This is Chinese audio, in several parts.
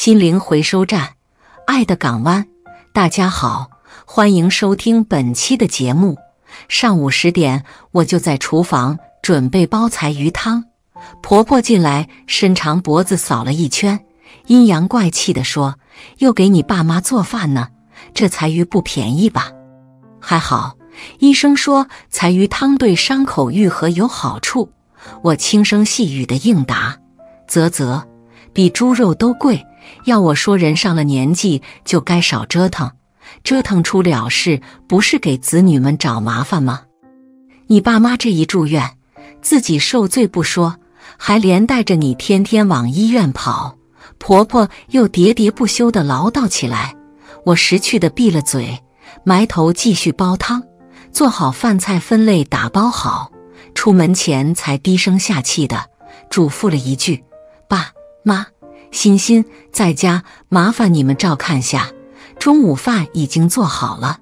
心灵回收站，爱的港湾。大家好，欢迎收听本期的节目。上午十点，我就在厨房准备煲柴鱼汤。婆婆进来，伸长脖子扫了一圈，阴阳怪气地说：“又给你爸妈做饭呢？这柴鱼不便宜吧？”还好，医生说柴鱼汤对伤口愈合有好处。我轻声细语的应答：“啧啧，比猪肉都贵。”要我说，人上了年纪就该少折腾，折腾出了事，不是给子女们找麻烦吗？你爸妈这一住院，自己受罪不说，还连带着你天天往医院跑。婆婆又喋喋不休地唠叨起来，我识趣地闭了嘴，埋头继续煲汤，做好饭菜分类打包好，出门前才低声下气地嘱咐了一句：“爸妈。”欣欣在家，麻烦你们照看下。中午饭已经做好了，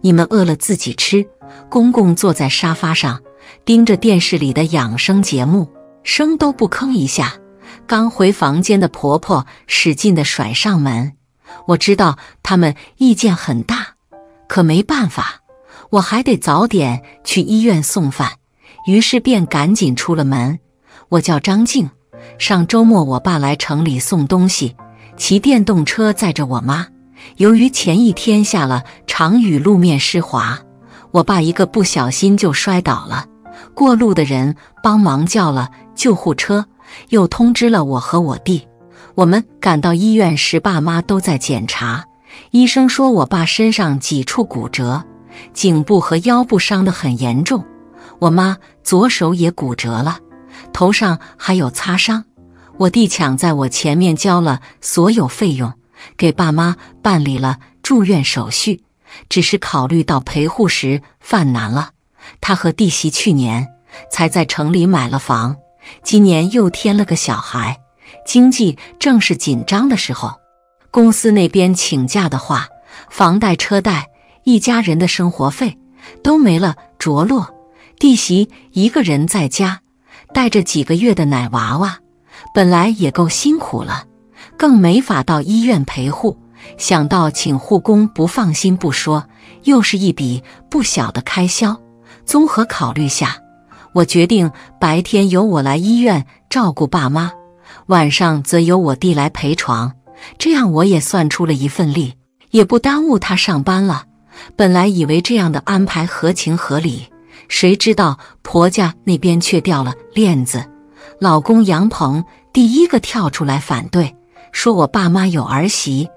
你们饿了自己吃。公公坐在沙发上，盯着电视里的养生节目，声都不吭一下。刚回房间的婆婆使劲地甩上门。我知道他们意见很大，可没办法，我还得早点去医院送饭，于是便赶紧出了门。我叫张静。上周末，我爸来城里送东西，骑电动车载着我妈。由于前一天下了场雨，路面湿滑，我爸一个不小心就摔倒了。过路的人帮忙叫了救护车，又通知了我和我弟。我们赶到医院时，爸妈都在检查。医生说我爸身上几处骨折，颈部和腰部伤得很严重。我妈左手也骨折了。头上还有擦伤，我弟抢在我前面交了所有费用，给爸妈办理了住院手续。只是考虑到陪护时犯难了，他和弟媳去年才在城里买了房，今年又添了个小孩，经济正是紧张的时候。公司那边请假的话，房贷、车贷，一家人的生活费都没了着落。弟媳一个人在家。带着几个月的奶娃娃，本来也够辛苦了，更没法到医院陪护。想到请护工不放心不说，又是一笔不小的开销。综合考虑下，我决定白天由我来医院照顾爸妈，晚上则由我弟来陪床。这样我也算出了一份力，也不耽误他上班了。本来以为这样的安排合情合理。谁知道婆家那边却掉了链子，老公杨鹏第一个跳出来反对，说我爸妈有儿媳，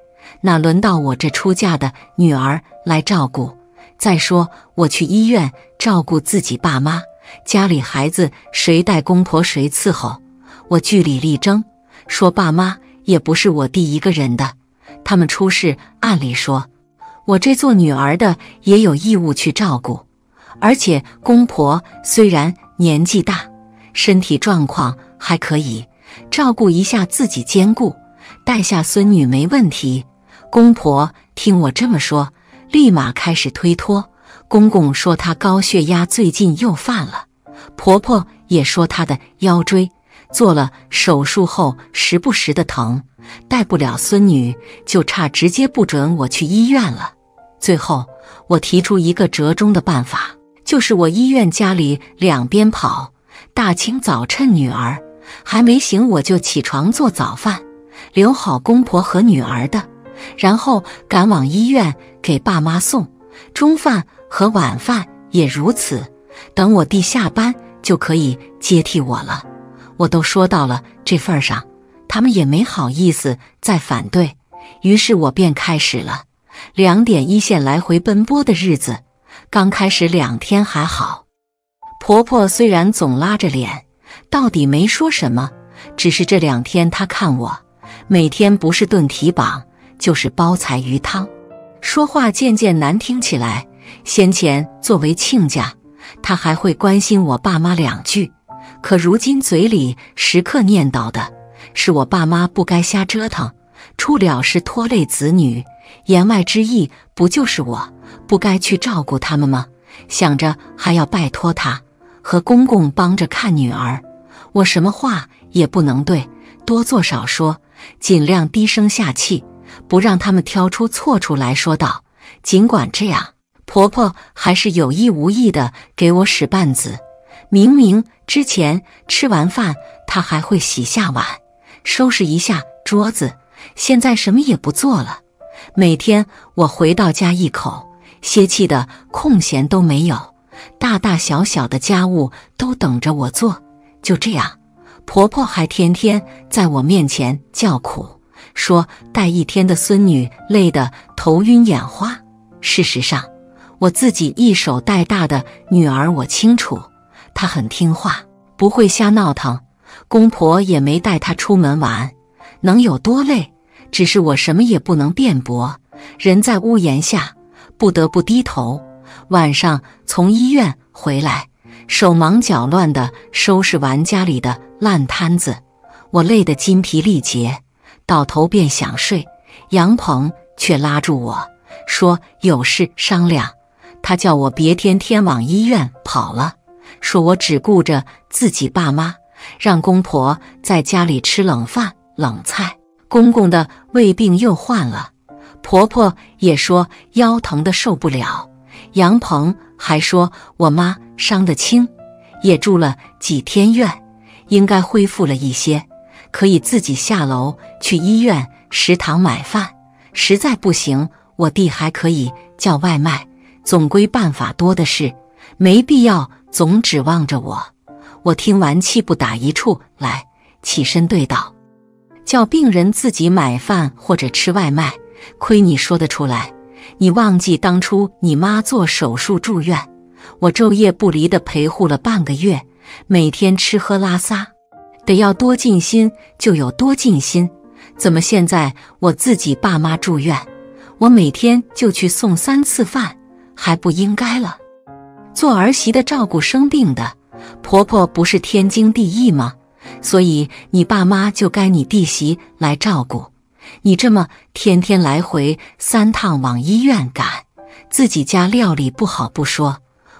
哪轮到我这出嫁的女儿来照顾？再说我去医院照顾自己爸妈，家里孩子谁带公婆谁伺候？我据理力争，说爸妈也不是我弟一个人的，他们出事，按理说，我这做女儿的也有义务去照顾。而且公婆虽然年纪大，身体状况还可以，照顾一下自己兼顾，带下孙女没问题。公婆听我这么说，立马开始推脱。公公说他高血压最近又犯了，婆婆也说她的腰椎做了手术后时不时的疼，带不了孙女，就差直接不准我去医院了。最后我提出一个折中的办法。就是我医院家里两边跑，大清早趁女儿还没醒，我就起床做早饭，留好公婆和女儿的，然后赶往医院给爸妈送中饭和晚饭也如此。等我弟下班就可以接替我了。我都说到了这份上，他们也没好意思再反对，于是我便开始了两点一线来回奔波的日子。刚开始两天还好，婆婆虽然总拉着脸，到底没说什么。只是这两天她看我，每天不是炖蹄膀，就是煲菜鱼汤，说话渐渐难听起来。先前作为亲家，她还会关心我爸妈两句，可如今嘴里时刻念叨的是我爸妈不该瞎折腾，出了事拖累子女。言外之意不就是我？不该去照顾他们吗？想着还要拜托他和公公帮着看女儿，我什么话也不能对，多做少说，尽量低声下气，不让他们挑出错处来说道。尽管这样，婆婆还是有意无意的给我使绊子。明明之前吃完饭，她还会洗下碗，收拾一下桌子，现在什么也不做了。每天我回到家，一口歇气的空闲都没有，大大小小的家务都等着我做。就这样，婆婆还天天在我面前叫苦，说带一天的孙女累得头晕眼花。事实上，我自己一手带大的女儿，我清楚。她很听话，不会瞎闹腾。公婆也没带她出门玩，能有多累？只是我什么也不能辩驳。人在屋檐下，不得不低头。晚上从医院回来，手忙脚乱地收拾完家里的烂摊子，我累得筋疲力竭，倒头便想睡。杨鹏却拉住我说：“有事商量。”他叫我别天天往医院跑了。说我只顾着自己爸妈，让公婆在家里吃冷饭冷菜。公公的胃病又患了，婆婆也说腰疼的受不了。杨鹏还说我妈伤得轻，也住了几天院，应该恢复了一些，可以自己下楼去医院食堂买饭。实在不行，我弟还可以叫外卖。总归办法多的是，没必要。总指望着我，我听完气不打一处来，起身对道：“叫病人自己买饭或者吃外卖，亏你说得出来。你忘记当初你妈做手术住院，我昼夜不离的陪护了半个月，每天吃喝拉撒，得要多尽心就有多尽心。怎么现在我自己爸妈住院，我每天就去送三次饭，还不应该了？”做儿媳的照顾生病的婆婆不是天经地义吗？所以你爸妈就该你弟媳来照顾。你这么天天来回三趟往医院赶，自己家料理不好不说，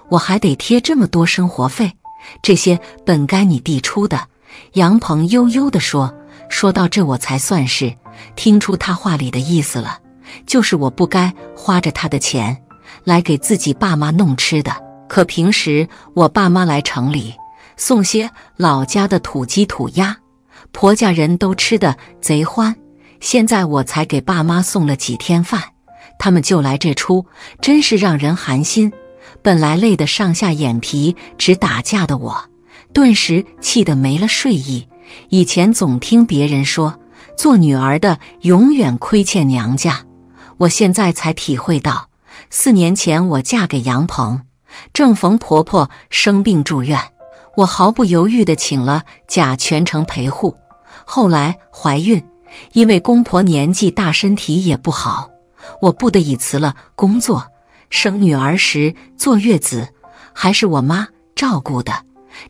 我还得贴这么多生活费，这些本该你弟出的。杨鹏悠悠地说：“说到这，我才算是听出他话里的意思了，就是我不该花着他的钱来给自己爸妈弄吃的。”可平时我爸妈来城里送些老家的土鸡土鸭，婆家人都吃的贼欢。现在我才给爸妈送了几天饭，他们就来这出，真是让人寒心。本来累得上下眼皮直打架的我，顿时气得没了睡意。以前总听别人说，做女儿的永远亏欠娘家，我现在才体会到。四年前我嫁给杨鹏。正逢婆婆生病住院，我毫不犹豫地请了假全程陪护。后来怀孕，因为公婆年纪大，身体也不好，我不得已辞了工作。生女儿时坐月子，还是我妈照顾的。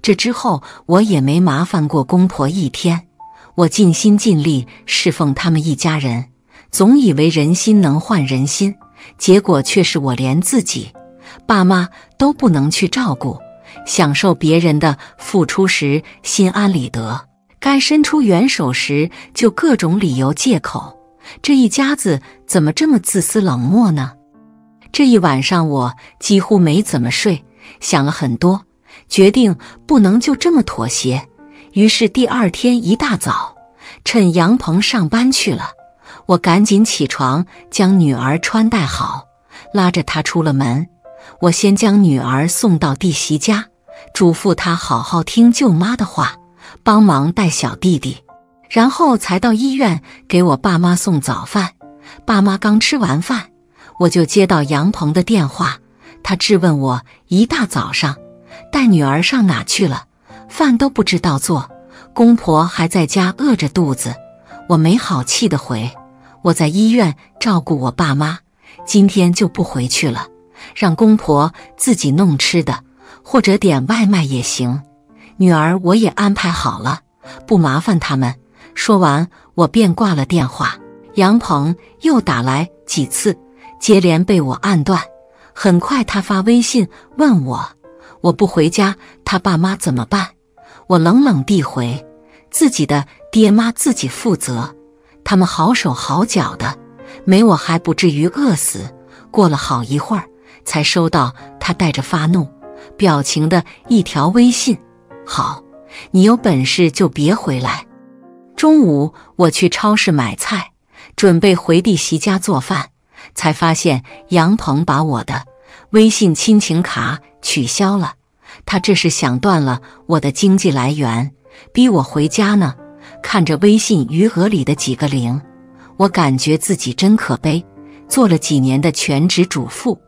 这之后，我也没麻烦过公婆一天。我尽心尽力侍奉他们一家人，总以为人心能换人心，结果却是我连自己。爸妈都不能去照顾，享受别人的付出时心安理得，该伸出援手时就各种理由借口。这一家子怎么这么自私冷漠呢？这一晚上我几乎没怎么睡，想了很多，决定不能就这么妥协。于是第二天一大早，趁杨鹏上班去了，我赶紧起床将女儿穿戴好，拉着她出了门。我先将女儿送到弟媳家，嘱咐她好好听舅妈的话，帮忙带小弟弟，然后才到医院给我爸妈送早饭。爸妈刚吃完饭，我就接到杨鹏的电话，他质问我一大早上带女儿上哪去了，饭都不知道做，公婆还在家饿着肚子。我没好气的回：“我在医院照顾我爸妈，今天就不回去了。”让公婆自己弄吃的，或者点外卖也行。女儿我也安排好了，不麻烦他们。说完，我便挂了电话。杨鹏又打来几次，接连被我按断。很快，他发微信问我：“我不回家，他爸妈怎么办？”我冷冷地回：“自己的爹妈自己负责。”他们好手好脚的，没我还不至于饿死。过了好一会儿，才收到他带着发怒表情的一条微信：“好，你有本事就别回来。”中午我去超市买菜，准备回弟媳家做饭，才发现杨鹏把我的微信亲情卡取消了。他这是想断了我的经济来源，逼我回家呢。看着微信余额里的几个零，我感觉自己真可悲。做了几年的全职主妇，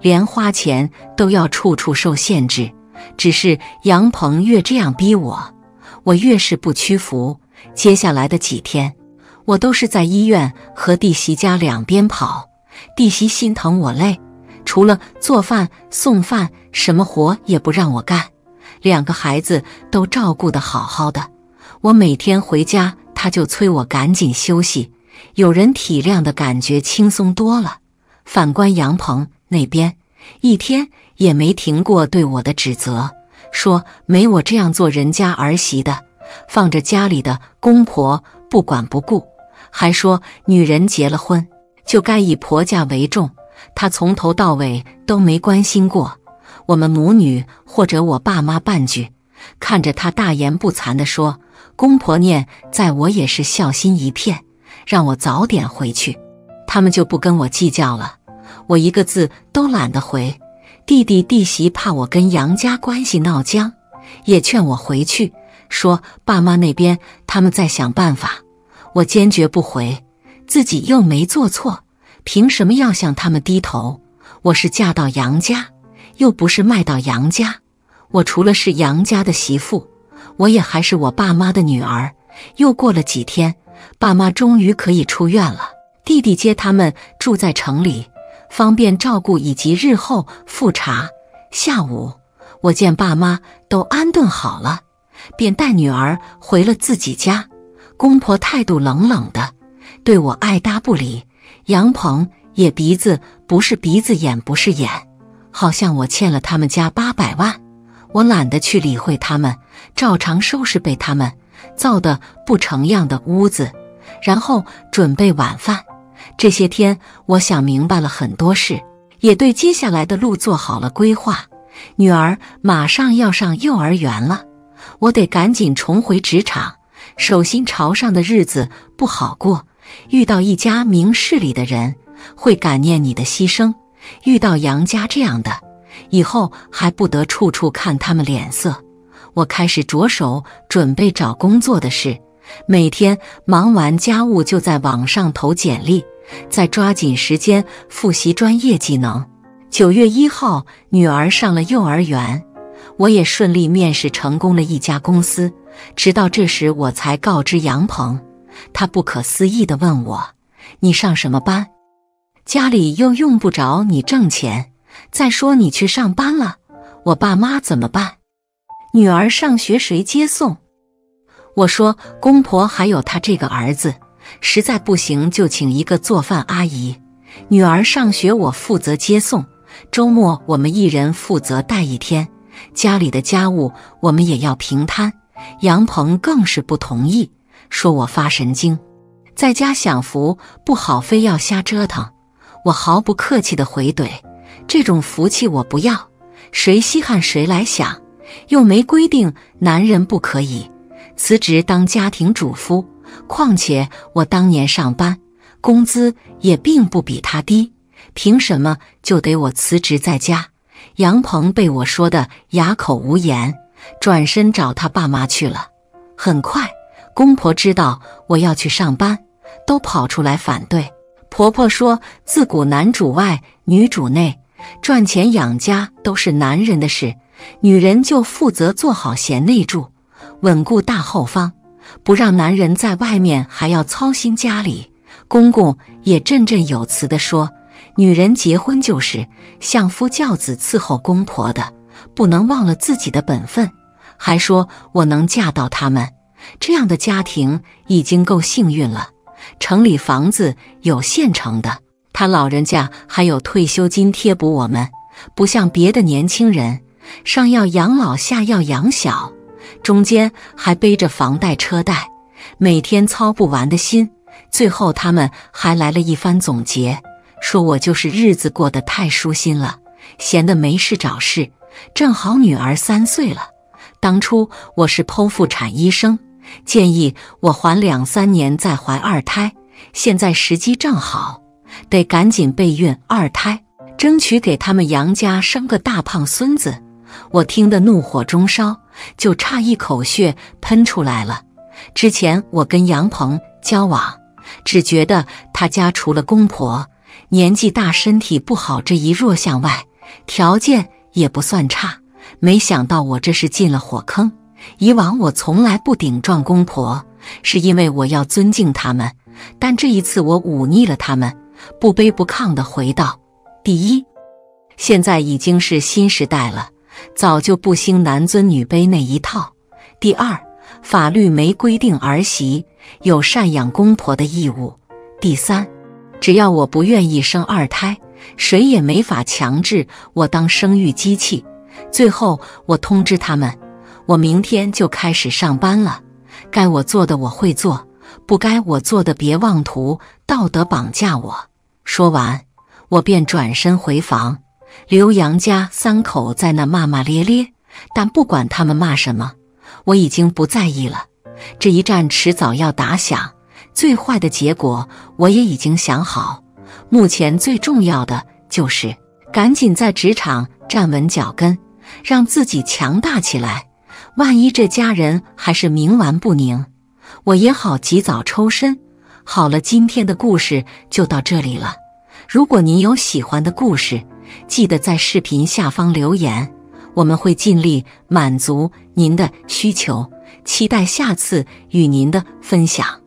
连花钱都要处处受限制。只是杨鹏越这样逼我，我越是不屈服。接下来的几天，我都是在医院和弟媳家两边跑。弟媳心疼我累，除了做饭送饭，什么活也不让我干。两个孩子都照顾得好好的。我每天回家，他就催我赶紧休息。有人体谅的感觉轻松多了。反观杨鹏那边，一天也没停过对我的指责，说没我这样做人家儿媳的，放着家里的公婆不管不顾，还说女人结了婚就该以婆家为重。他从头到尾都没关心过我们母女或者我爸妈半句。看着他大言不惭地说。公婆念在我也是孝心一片，让我早点回去，他们就不跟我计较了。我一个字都懒得回。弟弟弟媳怕我跟杨家关系闹僵，也劝我回去，说爸妈那边他们在想办法。我坚决不回，自己又没做错，凭什么要向他们低头？我是嫁到杨家，又不是卖到杨家，我除了是杨家的媳妇。我也还是我爸妈的女儿。又过了几天，爸妈终于可以出院了。弟弟接他们住在城里，方便照顾以及日后复查。下午，我见爸妈都安顿好了，便带女儿回了自己家。公婆态度冷冷的，对我爱搭不理。杨鹏也鼻子不是鼻子，眼不是眼，好像我欠了他们家八百万。我懒得去理会他们，照常收拾被他们造的不成样的屋子，然后准备晚饭。这些天，我想明白了很多事，也对接下来的路做好了规划。女儿马上要上幼儿园了，我得赶紧重回职场。手心朝上的日子不好过，遇到一家明事理的人，会感念你的牺牲；遇到杨家这样的。以后还不得处处看他们脸色。我开始着手准备找工作的事，每天忙完家务就在网上投简历，再抓紧时间复习专业技能。九月一号，女儿上了幼儿园，我也顺利面试成功了一家公司。直到这时，我才告知杨鹏，他不可思议地问我：“你上什么班？家里又用不着你挣钱。”再说你去上班了，我爸妈怎么办？女儿上学谁接送？我说公婆还有他这个儿子，实在不行就请一个做饭阿姨。女儿上学我负责接送，周末我们一人负责带一天。家里的家务我们也要平摊。杨鹏更是不同意，说我发神经，在家享福不好，非要瞎折腾。我毫不客气地回怼。这种福气我不要，谁稀罕谁来享，又没规定男人不可以辞职当家庭主夫。况且我当年上班，工资也并不比他低，凭什么就得我辞职在家？杨鹏被我说的哑口无言，转身找他爸妈去了。很快，公婆知道我要去上班，都跑出来反对。婆婆说：“自古男主外，女主内。”赚钱养家都是男人的事，女人就负责做好贤内助，稳固大后方，不让男人在外面还要操心家里。公公也振振有词地说：“女人结婚就是相夫教子伺候公婆的，不能忘了自己的本分。”还说我能嫁到他们这样的家庭已经够幸运了。城里房子有现成的。他老人家还有退休金贴补我们，不像别的年轻人，上要养老下要养小，中间还背着房贷车贷，每天操不完的心。最后他们还来了一番总结，说我就是日子过得太舒心了，闲得没事找事。正好女儿三岁了，当初我是剖腹产医生，建议我缓两三年再怀二胎，现在时机正好，得赶紧备孕二胎，争取给他们杨家生个大胖孙子。我听得怒火中烧，就差一口血喷出来了。之前我跟杨鹏交往，只觉得他家除了公婆年纪大、身体不好这一弱项外，条件也不算差。没想到我这是进了火坑。以往我从来不顶撞公婆，是因为我要尊敬他们。但这一次我忤逆了他们，不卑不亢地回道：第一，现在已经是新时代了。早就不兴男尊女卑那一套。第二，法律没规定儿媳有赡养公婆的义务。第三，只要我不愿意生二胎，谁也没法强制我当生育机器。最后，我通知他们，我明天就开始上班了。该我做的我会做，不该我做的别妄图道德绑架我。说完，我便转身回房。刘洋家三口在那骂骂咧咧，但不管他们骂什么，我已经不在意了。这一战迟早要打响，最坏的结果我也已经想好。目前最重要的就是赶紧在职场站稳脚跟，让自己强大起来。万一这家人还是冥顽不宁，我也好及早抽身。好了，今天的故事就到这里了。如果您有喜欢的故事，记得在视频下方留言，我们会尽力满足您的需求。期待下次与您的分享。